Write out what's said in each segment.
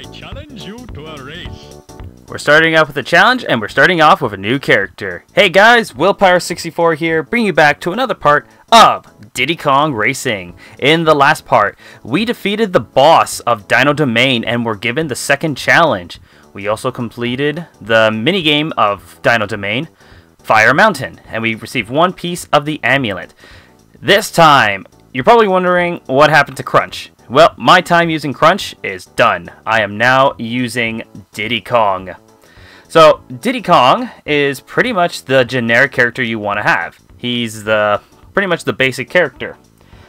I challenge you to a race. We're starting off with a challenge, and we're starting off with a new character. Hey guys, Willpower64 here, bringing you back to another part of Diddy Kong Racing. In the last part, we defeated the boss of Dino Domain and were given the second challenge. We also completed the minigame of Dino Domain, Fire Mountain, and we received one piece of the amulet. This time, you're probably wondering what happened to Krunch. Well, my time using Krunch is done. I am now using Diddy Kong. So, Diddy Kong is pretty much the generic character you want to have. He's the pretty much the basic character.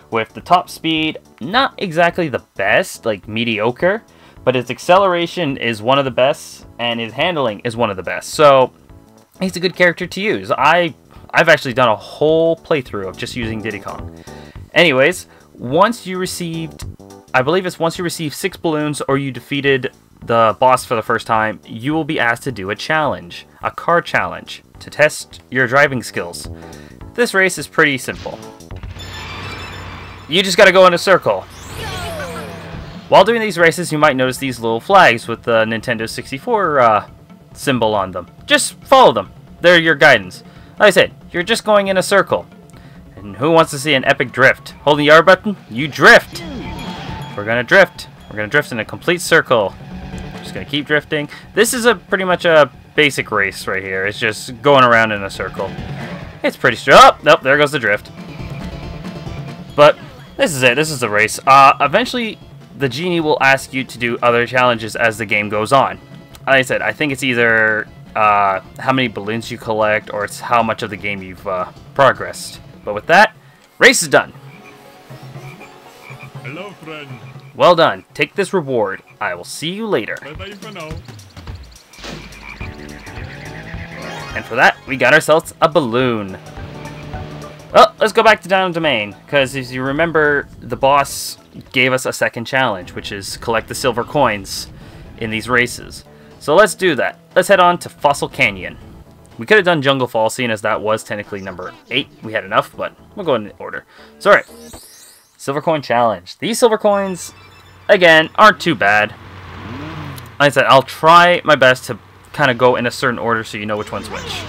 With the top speed, not exactly the best, like mediocre, but his acceleration is one of the best, and his handling is one of the best. So, he's a good character to use. I, I've actually done a whole playthrough of just using Diddy Kong. Anyways, once you received I believe it's once you receive six balloons or you defeated the boss for the first time, you will be asked to do a challenge, a car challenge, to test your driving skills. This race is pretty simple. You just gotta go in a circle. While doing these races, you might notice these little flags with the Nintendo 64 uh, symbol on them. Just follow them. They're your guidance. Like I said, you're just going in a circle. And who wants to see an epic drift? Holding the R button, you drift! We're gonna drift. We're gonna drift in a complete circle. Just gonna keep drifting. This is a pretty much a basic race right here. It's just going around in a circle. It's pretty straight. Oh, nope, there goes the drift. But this is it. This is the race. Uh, eventually, the genie will ask you to do other challenges as the game goes on. Like I said, I think it's either uh, how many balloons you collect or it's how much of the game you've uh, progressed. But with that, race is done. Friend. Well done. Take this reward. I will see you later. Bye-bye for now. And for that, we got ourselves a balloon. Well, let's go back to Dino Domain, because as you remember, the boss gave us a second challenge, which is collect the silver coins in these races. So let's do that. Let's head on to Fossil Canyon. We could have done Jungle Fall, seeing as that was technically number 8. We had enough, but we'll go in order. So alright, Silver Coin Challenge. These silver coins, again, aren't too bad. Like I said, I'll try my best to kind of go in a certain order so you know which one's which.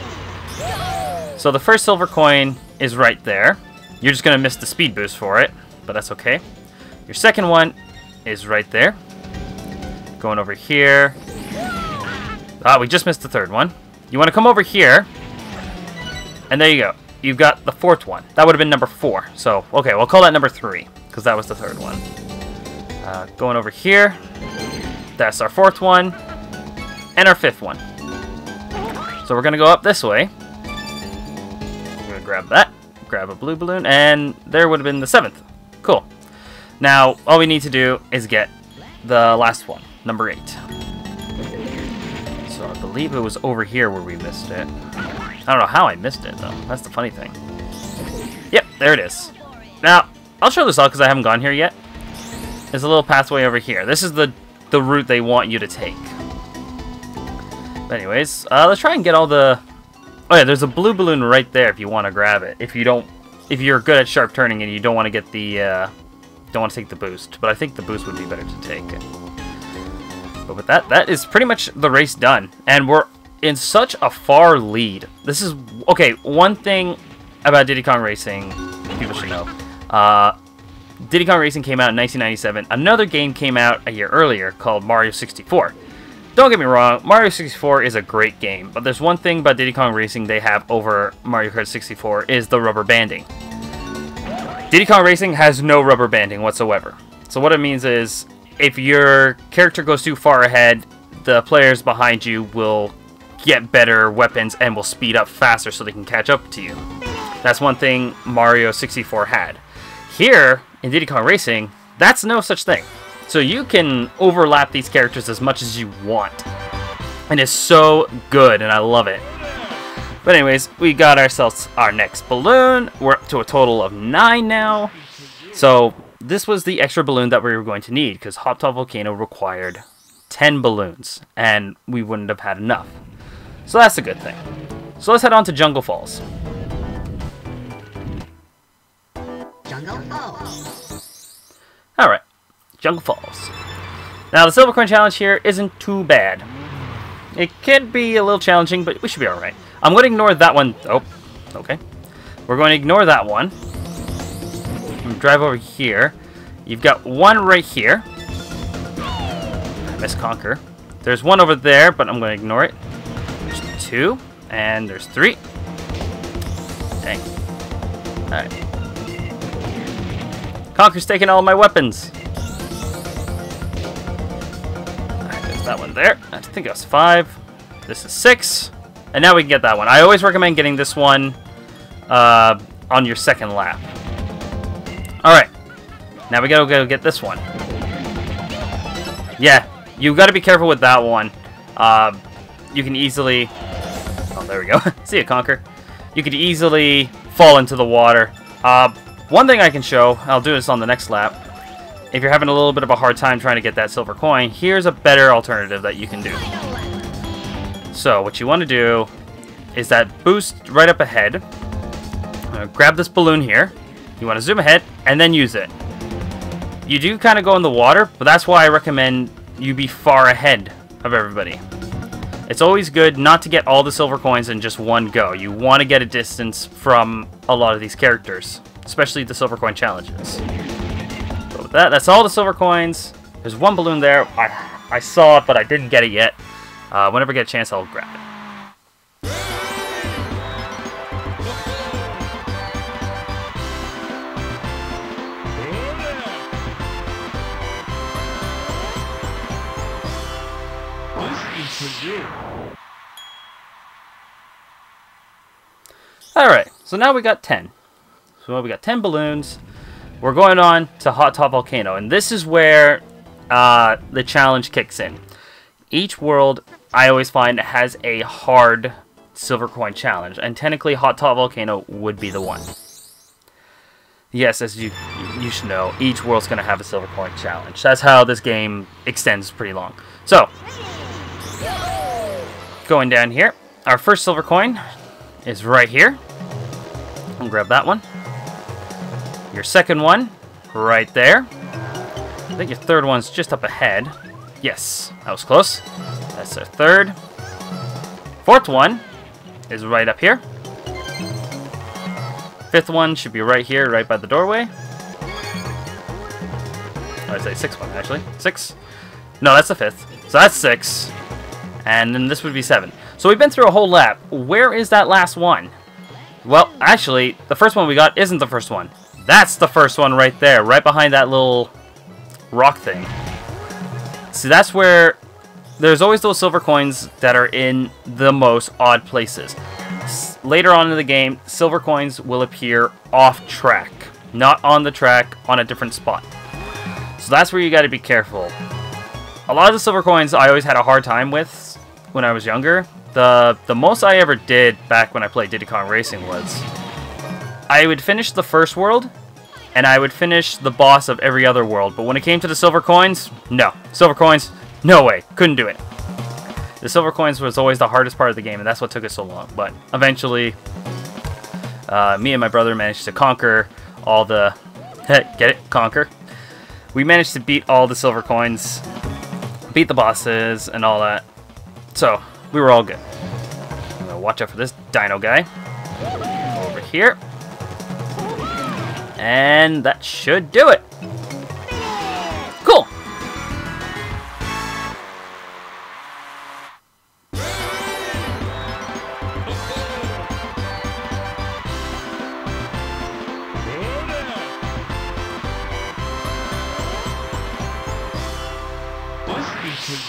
So the first silver coin is right there. You're just going to miss the speed boost for it, but that's okay. Your second one is right there. Going over here. Ah, we just missed the third one. You want to come over here. And there you go you've got the fourth one. That would have been number four. So, okay, we'll call that number three, because that was the third one. Uh, going over here, that's our fourth one, and our fifth one. So we're going to go up this way. Going to grab that, grab a blue balloon, and there would have been the seventh. Cool. Now, all we need to do is get the last one, number eight. So I believe it was over here where we missed it. I don't know how I missed it, though. That's the funny thing. Yep, there it is. Now, I'll show this off because I haven't gone here yet. There's a little pathway over here. This is the, the route they want you to take. But anyways, uh, let's try and get all the... Oh yeah, there's a blue balloon right there if you want to grab it. If you don't... If you're good at sharp turning and you don't want to get the... Uh, don't want to take the boost. But I think the boost would be better to take. But with that, that is pretty much the race done. And we're in such a far lead. This is okay. One thing about Diddy Kong Racing, people should know. Uh, Diddy Kong Racing came out in 1997. Another game came out a year earlier called Mario 64. Don't get me wrong, Mario 64 is a great game, but there's one thing about Diddy Kong Racing they have over Mario Kart 64 is the rubber banding. Diddy Kong Racing has no rubber banding whatsoever. So what it means is, if your character goes too far ahead, the players behind you will get better weapons and will speed up faster so they can catch up to you. That's one thing Mario 64 had. Here, in Diddy Kong Racing, that's no such thing. So you can overlap these characters as much as you want. And it's so good, and I love it. But anyways, we got ourselves our next balloon. We're up to a total of 9 now. So this was the extra balloon that we were going to need, because Hot Top Volcano required 10 balloons, and we wouldn't have had enough. So that's a good thing. So let's head on to Jungle Falls. Jungle Falls. Alright, Jungle Falls. Now, the Silver Coin Challenge here isn't too bad. It can be a little challenging, but we should be alright. I'm going to ignore that one. Oh, okay. We're going to ignore that one. Drive over here. You've got one right here. I missed Conker. There's one over there, but I'm going to ignore it. There's two, and there's three. Dang. Alright. Conker's taking all my weapons. There's that one there. I think that's five. This is six. And now we can get that one. I always recommend getting this one uh, on your second lap. Now we gotta go get this one. Yeah, you gotta be careful with that one. Uh, you can easily... Oh, there we go. See you, Conker. You could easily fall into the water. Uh, one thing I can show, I'll do this on the next lap. If you're having a little bit of a hard time trying to get that silver coin, here's a better alternative that you can do. So, what you want to do is that boost right up ahead. grab this balloon here. You want to zoom ahead and then use it. You do kind of go in the water, but that's why I recommend you be far ahead of everybody. It's always good not to get all the silver coins in just one go. You want to get a distance from a lot of these characters, especially the silver coin challenges. With that, that's all the silver coins. There's one balloon there. I, I saw it, but I didn't get it yet. Uh, whenever I get a chance, I'll grab it. Alright, so now we got 10. So we got 10 balloons. We're going on to Hot Top Volcano, and this is where uh, the challenge kicks in. Each world, I always find, has a hard silver coin challenge, and technically Hot Top Volcano would be the one. Yes, as you you should know, each world's going to have a silver coin challenge. That's how this game extends pretty long. So, going down here, our first silver coin is right here. I'll grab that one. Your second one, right there. I think your third one's just up ahead. Yes, that was close. That's our third. Fourth one is right up here. Fifth one should be right here, right by the doorway. Oh, I'd say sixth one, actually. Six. No, that's the fifth. So that's six. And then this would be seven. So we've been through a whole lap. Where is that last one? Well, actually, the first one we got isn't the first one. That's the first one right there, right behind that little rock thing. See, that's where there's always those silver coins that are in the most odd places. Later on in the game, silver coins will appear off track, not on the track, on a different spot. So that's where you got to be careful. A lot of the silver coins I always had a hard time with when I was younger the, the most I ever did back when I played Diddy Kong Racing was I would finish the first world, and I would finish the boss of every other world. But when it came to the silver coins, no. Silver coins, no way. Couldn't do it. The silver coins was always the hardest part of the game, and that's what took us so long. But eventually, uh, me and my brother managed to conquer all the... get it? Conquer. We managed to beat all the silver coins, beat the bosses, and all that. So, we were all good. watch out for this dino guy. Over here. And that should do it. Cool.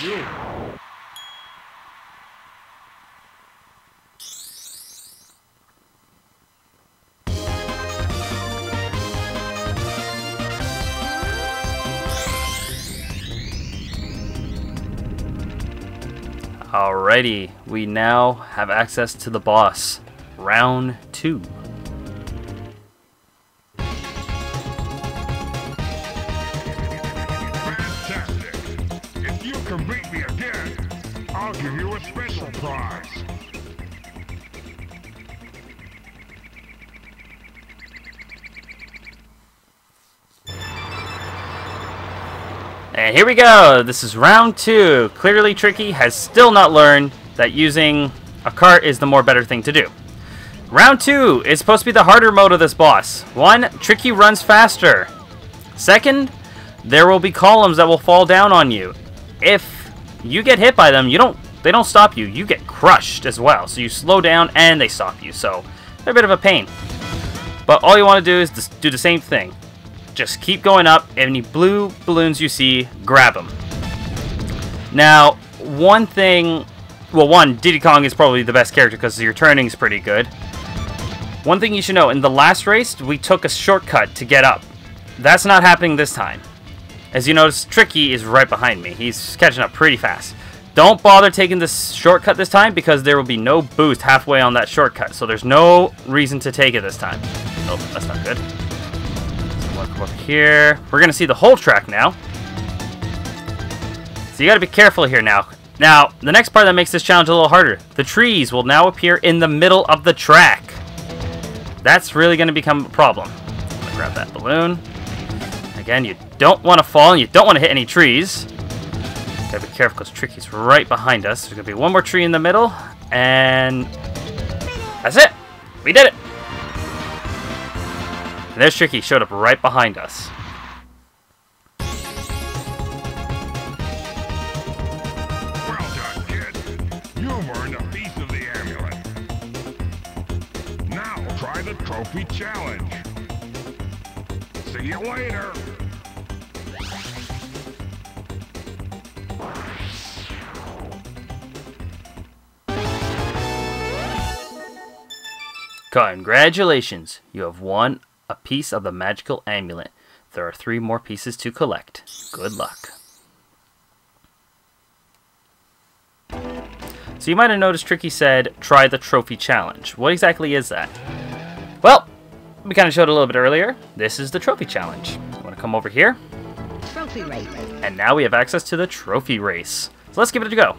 you. Alrighty, we now have access to the boss. Round two. And here we go. This is round two. Clearly, Tricky has still not learned that using a cart is the more better thing to do. Round two is supposed to be the harder mode of this boss. One, Tricky runs faster. Second, there will be columns that will fall down on you. If you get hit by them, you don't they don't stop you. You get crushed as well. So you slow down and they stop you. So they're a bit of a pain. But all you want to do is do the same thing. Just keep going up. Any blue balloons you see, grab them. Now, one thing... Well, one, Diddy Kong is probably the best character because your turning is pretty good. One thing you should know, in the last race, we took a shortcut to get up. That's not happening this time. As you notice, Tricky is right behind me. He's catching up pretty fast. Don't bother taking this shortcut this time because there will be no boost halfway on that shortcut. So there's no reason to take it this time. Oh, that's not good. So look over here. We're going to see the whole track now. So you got to be careful here now. Now, the next part that makes this challenge a little harder. The trees will now appear in the middle of the track. That's really going to become a problem. Grab that balloon. Again, you don't want to fall and you don't want to hit any trees. Gotta be careful because Tricky's right behind us. There's gonna be one more tree in the middle, and that's it. We did it. And there's Tricky, showed up right behind us. Trophy challenge. See you later. Congratulations, you have won a piece of the magical amulet. There are three more pieces to collect. Good luck. So you might have noticed Tricky said, try the trophy challenge. What exactly is that? Well, we kind of showed a little bit earlier. This is the trophy challenge. You want to come over here? Trophy race. And now we have access to the trophy race. So let's give it a go.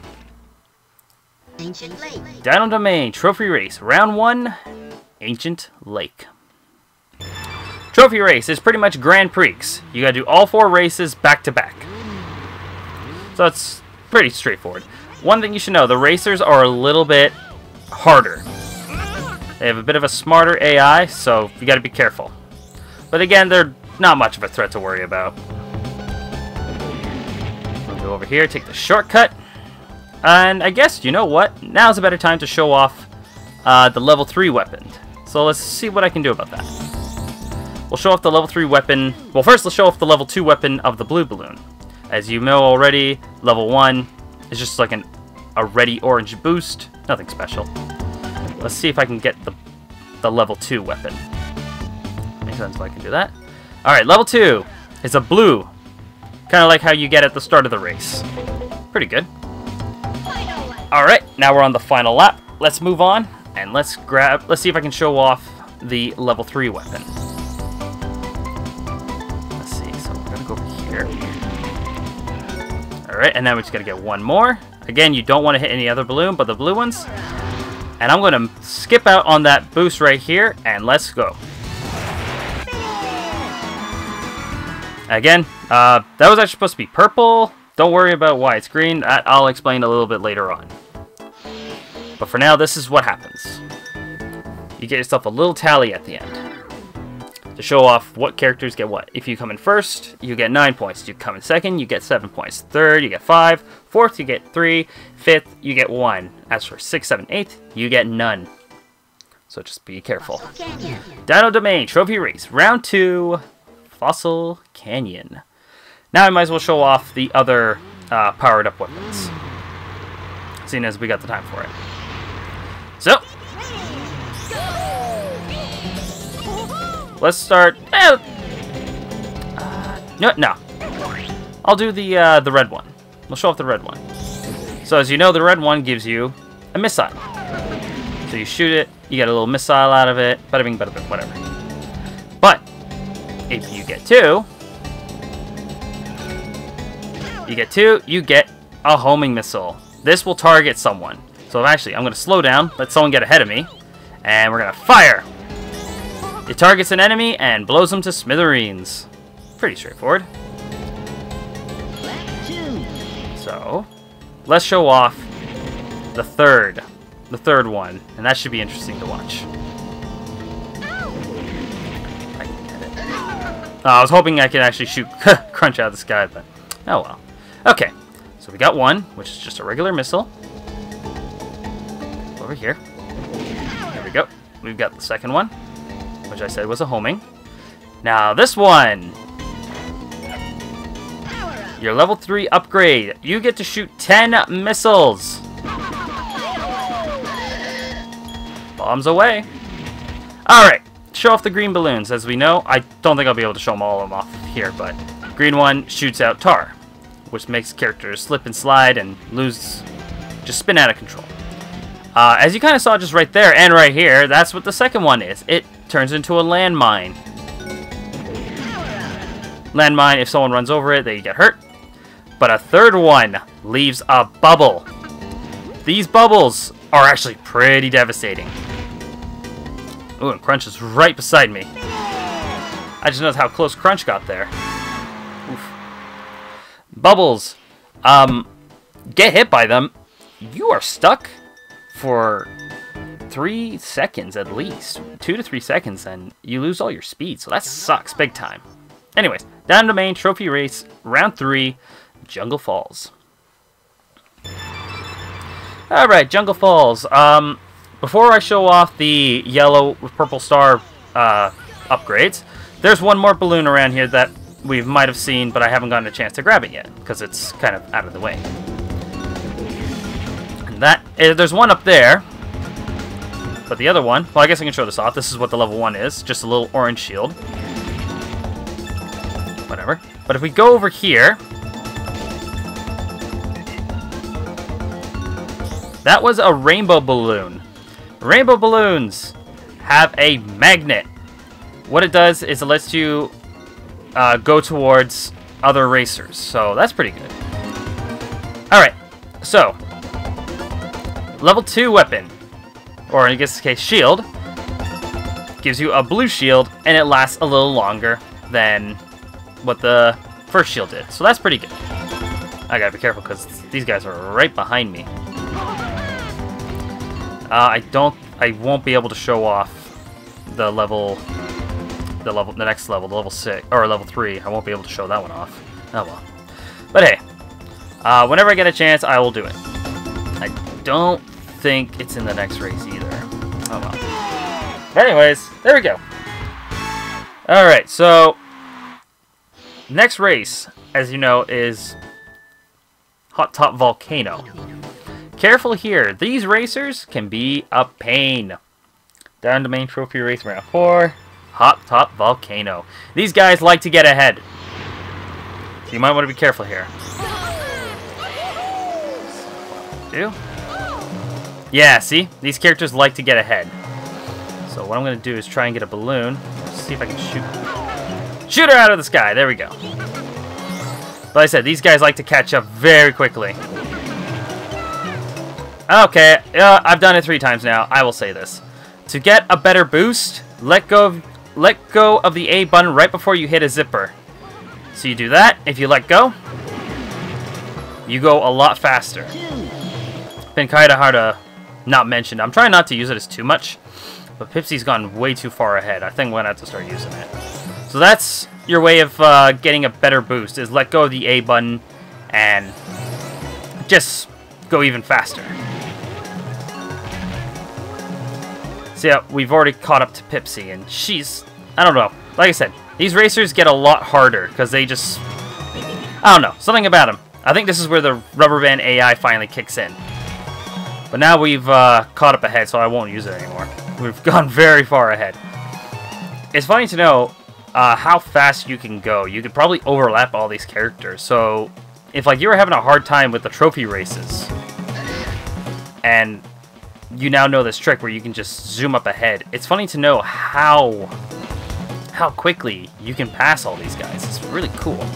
Ancient Lake. Dino Domain Trophy Race, Round 1, Ancient Lake. Trophy Race is pretty much Grand Prix. You gotta do all four races back to back. So it's pretty straightforward. One thing you should know, the racers are a little bit harder. They have a bit of a smarter AI, so you gotta be careful. But again, they're not much of a threat to worry about. Go over here, take the shortcut. And I guess, you know what? Now's a better time to show off uh, the level 3 weapon. So let's see what I can do about that. We'll show off the level 3 weapon. Well, first let's show off the level 2 weapon of the blue balloon. As you know already, level 1 is just like an, a ready orange boost. Nothing special. Let's see if I can get the, the level 2 weapon. Makes sense if I can do that. Alright, level 2 is a blue. Kind of like how you get at the start of the race. Pretty good. Alright, now we're on the final lap. Let's move on and let's grab, let's see if I can show off the level 3 weapon. And then we just gotta get one more. Again, you don't want to hit any other balloon but the blue ones. And I'm gonna skip out on that boost right here and let's go. Again, uh, that was actually supposed to be purple. Don't worry about why it's green. That I'll explain a little bit later on. But for now, this is what happens. You get yourself a little tally at the end. To show off what characters get what. If you come in first, you get 9 points. If you come in second, you get 7 points. Third, you get 5. Fourth, you get 3. Fifth, you get 1. As for 6, 7, 8, you get none. So just be careful. Dino Domain Trophy Race, Round 2, Fossil Canyon. Now I might as well show off the other uh, powered up weapons. Seeing as we got the time for it. So, let's start. Eh, uh, no, no. I'll do the uh, the red one. We'll show off the red one. So as you know, the red one gives you a missile. So you shoot it, you get a little missile out of it, bada bing, bada bing, whatever. But if you get two, you get two, you get a homing missile. This will target someone. So actually, I'm going to slow down, let someone get ahead of me, and we're going to fire. It targets an enemy and blows them to smithereens. Pretty straightforward. So, let's show off the third, the third one, and that should be interesting to watch. Uh, I was hoping I could actually shoot Krunch out of the sky, but oh well. Okay, so we got one, which is just a regular missile. Over here. There we go. We've got the second one, which I said was a homing. Now this one, your level 3 upgrade. You get to shoot 10 missiles. Bombs away. Alright, show off the green balloons. As we know, I don't think I'll be able to show them all of them off here, but green one shoots out tar, which makes characters slip and slide and lose, just spin out of control. Uh, as you kind of saw just right there and right here, that's what the second one is. It turns into a landmine. Landmine, if someone runs over it, they get hurt. But a third one leaves a bubble. These bubbles are actually pretty devastating. Ooh, and Krunch is right beside me. I just noticed how close Krunch got there. Oof. Bubbles. Um, get hit by them. You are stuck for three seconds at least. Two to three seconds, and you lose all your speed. So that sucks big time. Anyways, Dino Domain trophy race, round three, Jungle Falls. Alright, Jungle Falls. Um, before I show off the yellow purple star uh, upgrades, there's one more balloon around here that we might have seen, but I haven't gotten a chance to grab it yet, because it's kind of out of the way. And that, uh, there's one up there, but the other one, well I guess I can show this off, this is what the level 1 is, just a little orange shield. Whatever. But if we go over here, That was a rainbow balloon. Rainbow balloons have a magnet. What it does is it lets you uh, go towards other racers. So that's pretty good. Alright, so level 2 weapon, or in this case shield, gives you a blue shield and it lasts a little longer than what the first shield did. So that's pretty good. I gotta be careful because these guys are right behind me. Uh, I don't, I won't be able to show off the level, the level, the next level, the level six or level three. I won't be able to show that one off. Oh well. But hey, uh, whenever I get a chance, I will do it. I don't think it's in the next race either. Oh well. But anyways, there we go. All right, so next race, as you know, is Hot Top Volcano. Careful here. These racers can be a pain. Dino Domain trophy race round 4. Hot Top Volcano. These guys like to get ahead. So you might want to be careful here. Do? Yeah, see? These characters like to get ahead. So what I'm going to do is try and get a balloon. Let's see if I can shoot. Shoot her out of the sky. There we go. Like I said, these guys like to catch up very quickly. Okay, uh, I've done it three times now. I will say this. To get a better boost, let go of, let go of the A button right before you hit a zipper. So you do that. If you let go, you go a lot faster. Been kind of hard to not mentioned. I'm trying not to use it as too much, but Pipsy's gone way too far ahead. I think we're going to have to start using it. So that's your way of uh, getting a better boost, is let go of the A button and just go even faster. So yeah, we've already caught up to Pipsy, and she's... I don't know. Like I said, these racers get a lot harder, because they just... I don't know. Something about them. I think this is where the rubber band AI finally kicks in. But now we've uh, caught up ahead, so I won't use it anymore. We've gone very far ahead. It's funny to know uh, how fast you can go. You could probably overlap all these characters. So if like you were having a hard time with the trophy races, and you now know this trick where you can just zoom up ahead. It's funny to know how how quickly you can pass all these guys. It's really cool.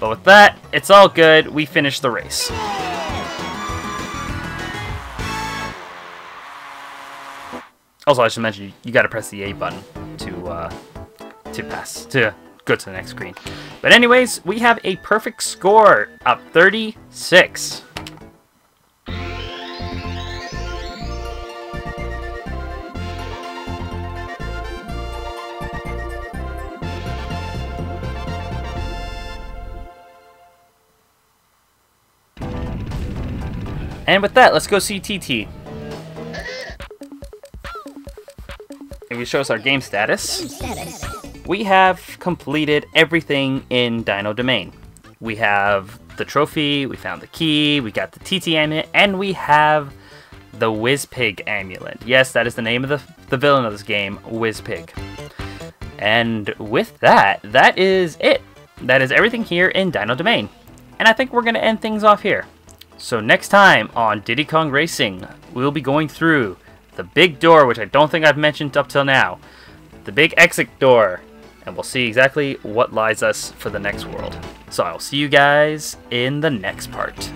But with that, it's all good. We finished the race. Also, I should mention you got to press the A button to uh, to pass to go to the next screen. But anyways, we have a perfect score of 36. And with that, let's go see TT. We show us our game status, we have completed everything in Dino Domain. We have the trophy, we found the key, we got the TT amulet, and we have the Wizpig amulet. Yes, that is the name of the, the villain of this game, Wizpig. And with that, that is it. That is everything here in Dino Domain. And I think we're going to end things off here. So next time on Diddy Kong Racing, we'll be going through the big door, which I don't think I've mentioned up till now. The big exit door. And we'll see exactly what lies us for the next world. So I'll see you guys in the next part.